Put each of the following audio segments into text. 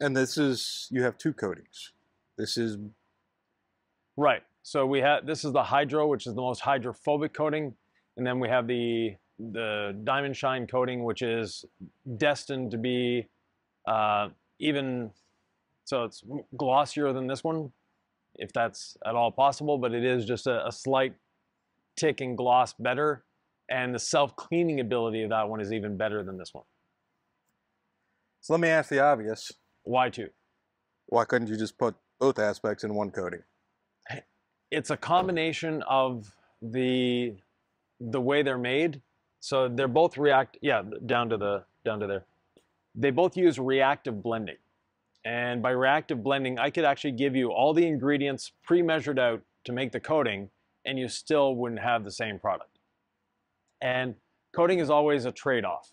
And this is you have two coatings. This is Right. So we have this is the hydro, which is the most hydrophobic coating, and then we have the the diamond shine coating, which is destined to be uh, even so it's glossier than this one, if that's at all possible. But it is just a, a slight tick in gloss better, and the self cleaning ability of that one is even better than this one. so let me ask the obvious. Why two? Why couldn't you just put both aspects in one coating? it's a combination of the the way they're made. So they're both react yeah, down to the down to there. They both use reactive blending. And by reactive blending, I could actually give you all the ingredients pre-measured out to make the coating and you still wouldn't have the same product. And coating is always a trade-off.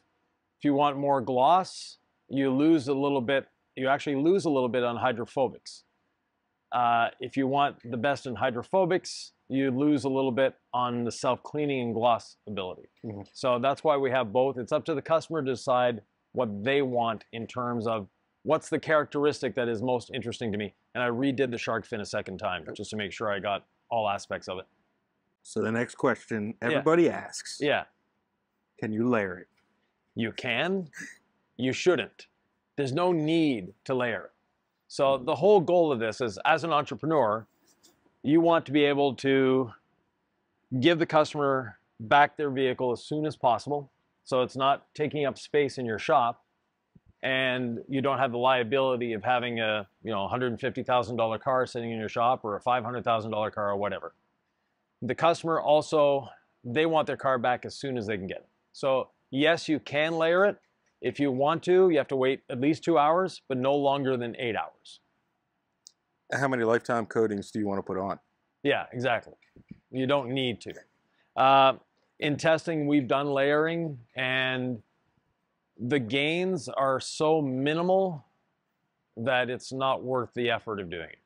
If you want more gloss, you lose a little bit, you actually lose a little bit on hydrophobics. Uh, if you want the best in hydrophobics, you lose a little bit on the self-cleaning and gloss ability. Mhm. So that's why we have both. It's up to the customer to decide what they want in terms of what's the characteristic that is most interesting to me. And I redid the shark fin a second time just to make sure I got all aspects of it. So the next question everybody asks, Yeah, can you layer it? you can, you shouldn't. There's no need to layer. So the whole goal of this is as an entrepreneur, you want to be able to give the customer back their vehicle as soon as possible. So it's not taking up space in your shop and you don't have the liability of having a, you know, $150,000 car sitting in your shop or a $500,000 car or whatever. The customer also they want their car back as soon as they can get it. So yes, you can layer it. If you want to, you have to wait at least two hours, but no longer than eight hours. How many lifetime coatings do you want to put on? Yeah, exactly. You don't need to. Uh, in testing, we've done layering, and the gains are so minimal that it's not worth the effort of doing it.